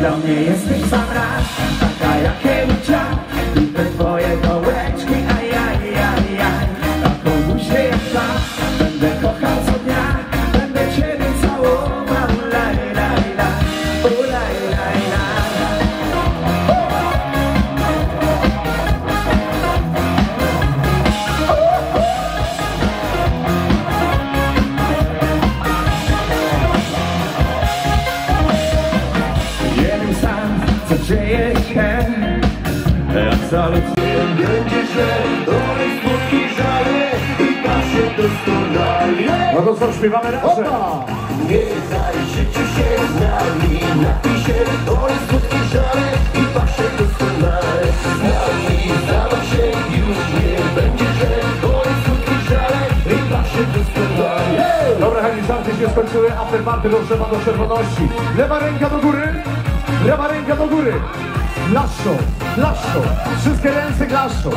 Dla mnie jesteś sam raz Taka jak Elucia dzieje się Absolutnie Będzie, że dole smutki żale i pasie doskonale. No to co, śpiewamy razem? Nie daj życiu się z nami, napij się, dole smutki żale i pasie doskonale. Z nami zabaw się już nie będzie, że dole smutki żale i pasie doskonale. Dobra, Heli, żarty się skończyły, afterparty dotrzeba do czerwoności. Lewa ręka do góry, lewa ręka do góry. Klaszczą, klaszczą, wszystkie ręce klaszczą.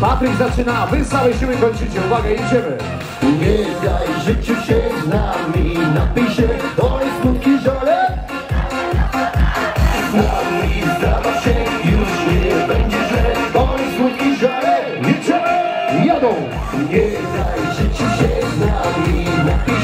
Patryk zaczyna, wy z całej siły kończycie. Uwaga, idziemy. Nie daj życiu się z nami, napij się, dole smutki żale. Z nami zabaw się już nie będzie, że dole smutki żale. Idziemy, jadą. Nie daj życiu się z nami, napij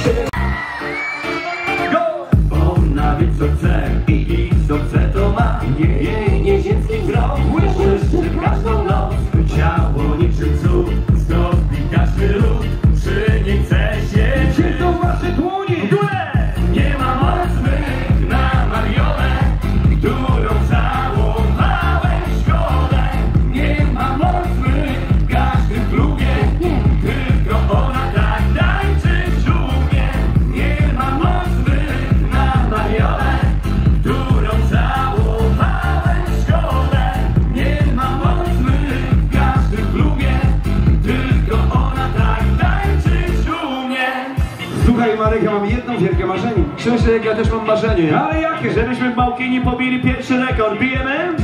Ja mam jedno wielkie marzenie. Krzysiek, ja też mam marzenie. Ale jakie? Żebyśmy w Małkinie pobili pierwszy rekord. Bijemy?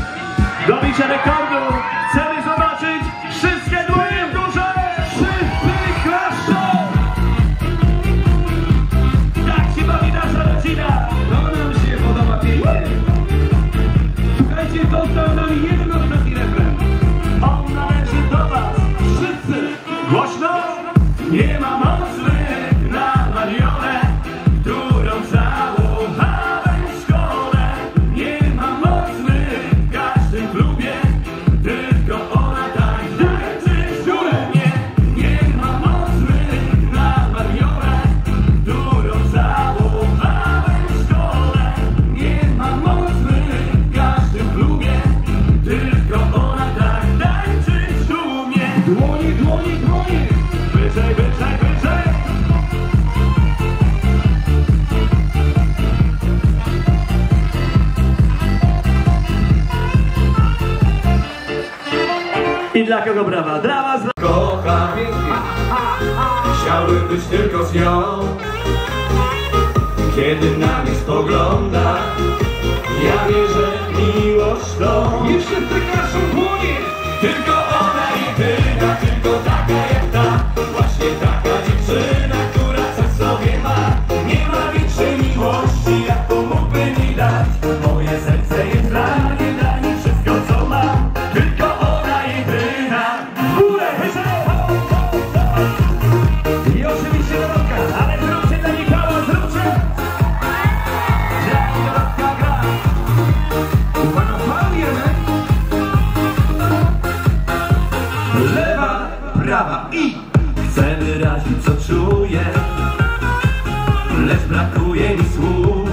Do bicia rekordu chcemy dla kogo brawa? Brawa z... Kocham jej, chciałbym być tylko z nią. Kiedy na mnie spogląda, ja wierzę miłość tą. I wszyscy klaszczą i Chcę wyrazić co czuję Lecz brakuje mi słów.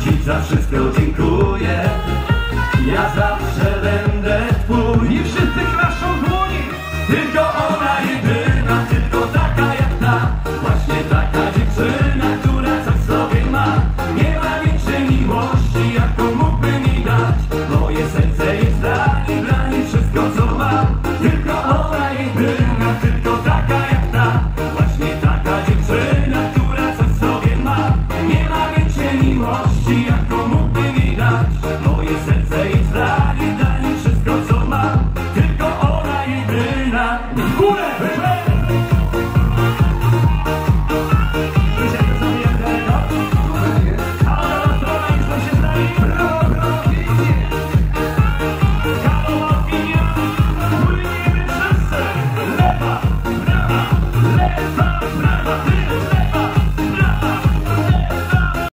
Dziś za wszystko dziękuję. Ja zawsze